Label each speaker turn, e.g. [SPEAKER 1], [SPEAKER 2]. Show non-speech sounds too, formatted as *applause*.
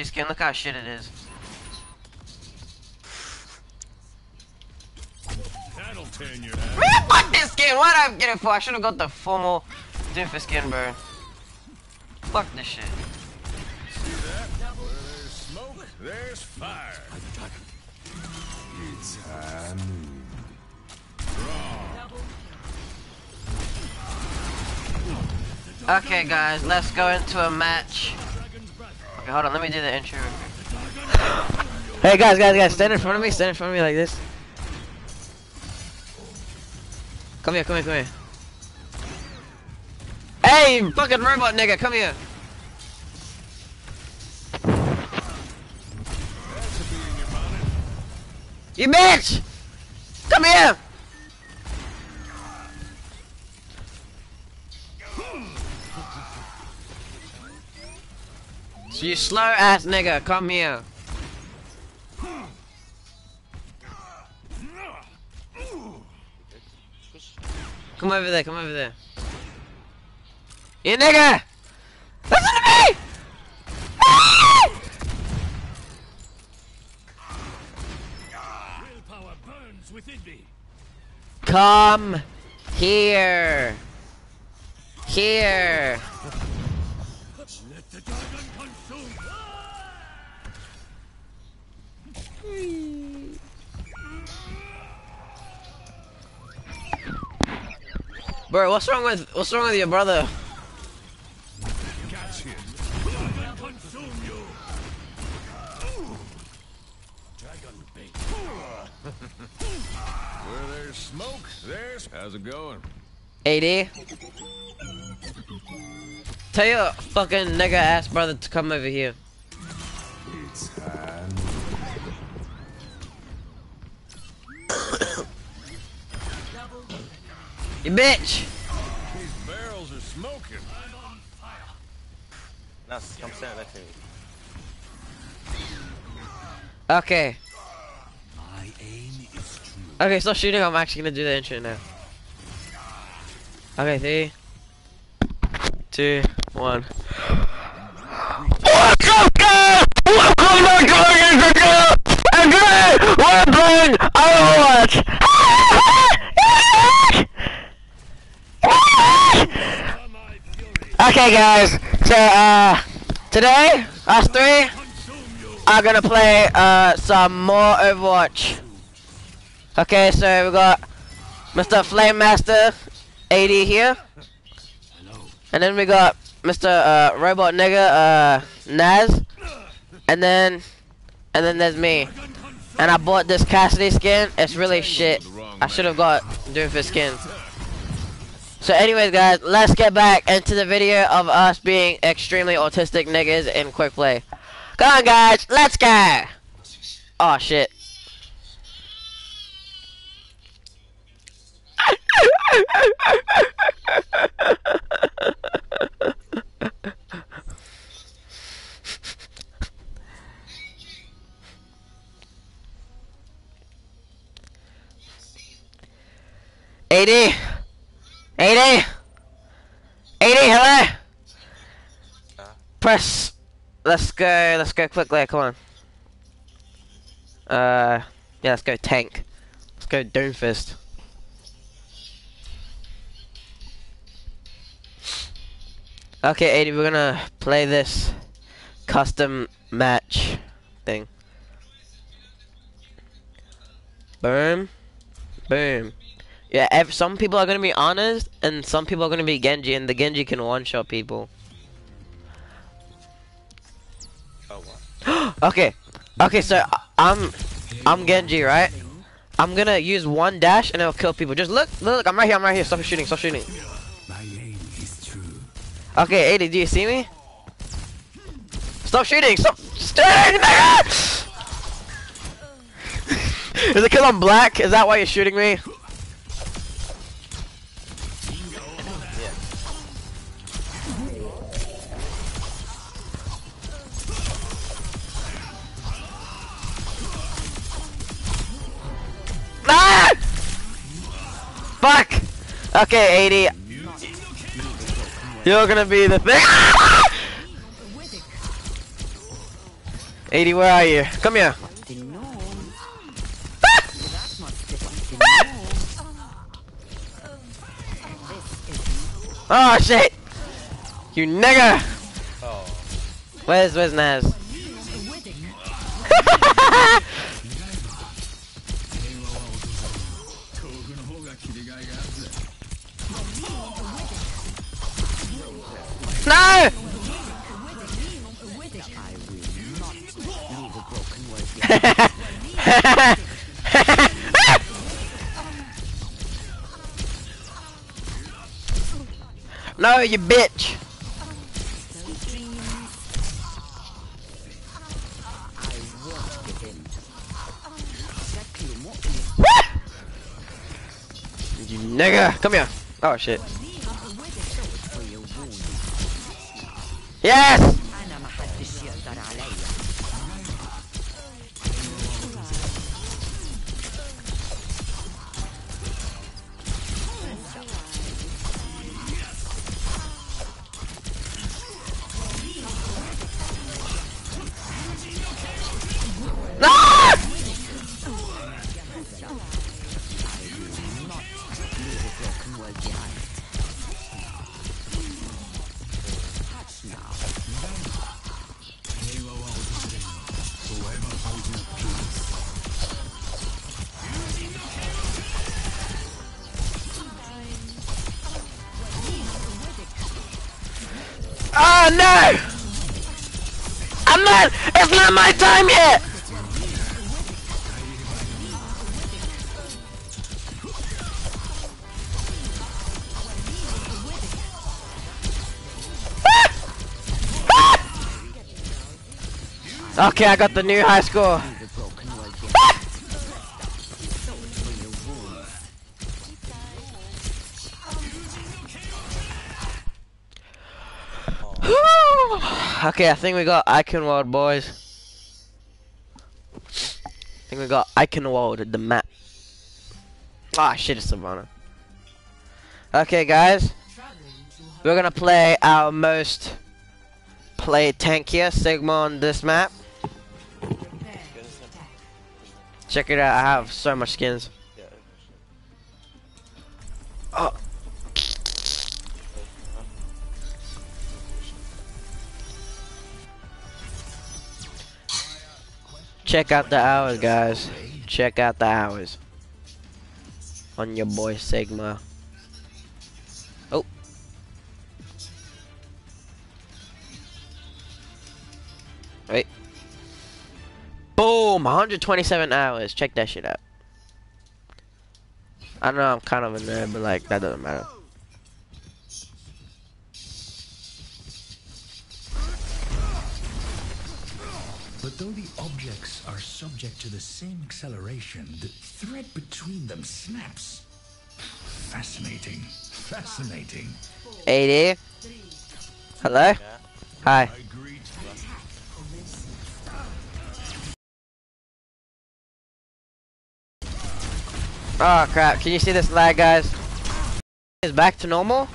[SPEAKER 1] Cassidy skin. Look how shit it is.
[SPEAKER 2] That'll turn your head. *laughs*
[SPEAKER 1] Man, fuck this skin. Why did I get it for? I should have got the formal Doomfist skin, bro. Fuck this shit.
[SPEAKER 2] See that? Where there's smoke, there's fire.
[SPEAKER 3] It's.
[SPEAKER 1] Okay, guys, let's go into a match. Okay, hold on. Let me do the intro. Hey, guys, guys, guys, stand in front of me. Stand in front of me like this. Come here, come here, come here. Hey, fucking robot nigga, come here. You bitch! Come here! So you slow ass nigga, come here. Come over there, come over there. You nigga! Listen to me!
[SPEAKER 2] Willpower burns within me.
[SPEAKER 1] Come here. Here. Bro, what's wrong with what's wrong with your brother?
[SPEAKER 2] Catch him. Dragon consume you. Dragon bait. Where there's smoke, there's. How's it going?
[SPEAKER 1] AD. Tell your fucking nigga ass brother to come over here. You bitch!
[SPEAKER 2] These barrels are smoking.
[SPEAKER 4] Nas, come stand next to me.
[SPEAKER 1] Okay.
[SPEAKER 3] My aim is true.
[SPEAKER 1] Okay, stop shooting. I'm actually gonna do the intro now. Okay, three, two, one. What's up, guys? Welcome back to our video. And today we're playing Overwatch.
[SPEAKER 2] Come, my fury.
[SPEAKER 1] Okay, guys. So, uh, today us three are gonna play uh some more Overwatch. Okay, so we got Mr. Flame Master 80 here. And then we got Mr. Uh, Robot Nigga uh, Naz. And then and then there's me. And I bought this Cassidy skin. It's really shit. I should have got Doomfist skin. So anyways guys, let's get back into the video of us being extremely autistic niggas in quick play. Come on guys, let's go! Oh shit. AD! AD! AD, hello! Press. Let's go, let's go quickly, come on. Uh, yeah, let's go tank. Let's go Doomfist. Okay, 80, we're gonna play this custom match thing. Boom. Boom. Yeah, ev some people are gonna be honest, and some people are gonna be Genji, and the Genji can one-shot people.
[SPEAKER 4] Oh, wow. *gasps*
[SPEAKER 1] okay, okay, so I'm, I'm Genji, right? I'm gonna use one dash, and it'll kill people. Just look, look, I'm right here, I'm right here. Stop shooting, stop shooting.
[SPEAKER 3] My aim is true.
[SPEAKER 1] Okay, 80, do you see me? Stop shooting! Stop shooting! *laughs* Is it because I'm black? Is that why you're shooting me? Fuck! Okay, 80. You're gonna be the thing. *laughs* 80, where are you? Come here.
[SPEAKER 5] The gnome. that must be the gnome. This is
[SPEAKER 1] Oh shit! You nigger!
[SPEAKER 4] Oh.
[SPEAKER 1] Where's where's Naz? *laughs* no, you bitch! *laughs* You nigger! Come here! Oh shit. Yes! Oh no! I'm not! It's not my time yet! Ah! Ah! Okay, I got the new high score. Okay, I think we got Eichenwalde, boys. I think we got Eichenwalde, the map. Ah, shit, it's Savannah. Okay, guys. We're gonna play our most played tank here, Sigma on this map. Check it out, I have so much skins. Oh. Check out the hours, guys. Check out the hours. On your boy Sigma. Oh. Wait. Boom! 127 hours. Check that shit out. I don't know I'm kind of a nerd, but like, that doesn't matter.
[SPEAKER 3] Though the objects are subject to the same acceleration, the thread between them snaps. Fascinating. Fascinating.
[SPEAKER 1] 80. Hello? Hi. Oh crap, can you see this lag guys? Is back to normal?